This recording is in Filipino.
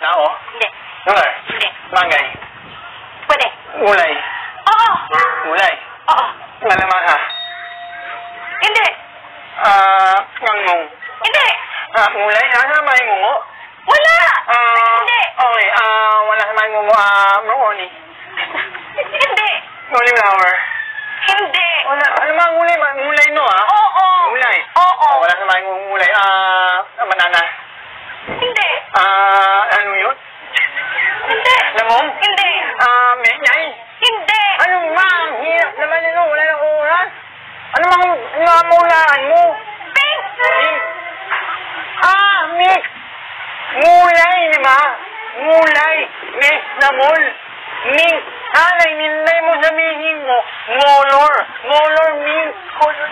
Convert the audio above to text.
Nao? Hindi. Lugar? Hindi. Bagay? Pwede. Ulay? Oo. Ulay? Oo. Malamasa? Hindi. Ah, ngangong? Hindi. Ah, ulay? Nasa may ngungo? Wala. Ah, Hindi. Okay, ah, wala sa may ngungo. Ah, maroni? Hindi. Holy flower? Hindi. Wala, ano mga ulay? Ulay no, ah? Oo. Ulay? Oo. Oh, wala sa may ngungo ulay. Ah, banana? Hindi. Ah, ano yun? Hindi. Lamong? Hindi. Ah, menyay? Hindi. Ano ba? Ang hirap naman nito. Wala nang oras. Bang namulaan mo? Pink. Ah, mix. Mulay, di ba? Mulay. Mix na mol. Mix. Ah, nainilay mo sabihin mo. Molor. Molor mix. Ah,